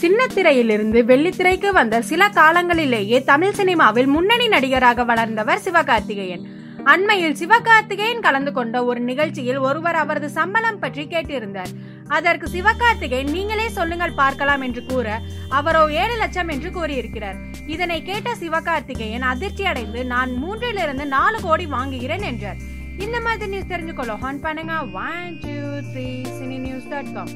சின்னத்திரையிலிருந்து வெள்ளித்திரைக்கு வந்த சில காலங்களிலேயே தமிழ் சினிமாவில் முன்னணி நடிகராக வளர்ந்தவர் சிவகார்த்திகேயன். அண்மையில் சிவகார்த்திகேயன் கலந்து கொண்ட ஒரு நிகழ்ச்சியில் ஒருவர் அவரது சம்பளம் பற்றி கேட்டிருந்தார். அதற்கு சிவகார்த்திகேயன் நீங்களே சொல்லுங்கள் பார்க்கலாம் என்று கூற அவரோ ஏழு லட்சம் என்று கூறியிருக்கிறார். இதனை கேட்ட சிவகார்த்திகேயன் அதிர்ச்சி அடைந்து நான் மூன்றிலிருந்து நாலு கோடி வாங்குகிறேன் என்றார். இந்த மாதிரி நியூஸ் தெரிஞ்சுக்கொள்ள ஹான் பண்ணுங்க. One two three cine news dot com